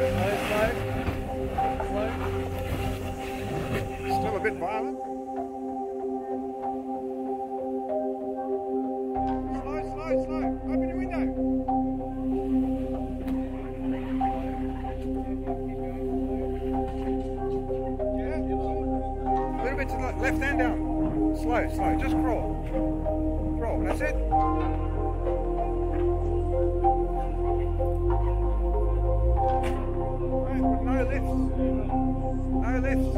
Still a bit violent. Slow, slow, slow. Open window. Yeah. A little bit to the left hand down. Slow, slow. Just crawl. Crawl. That's it. No lift.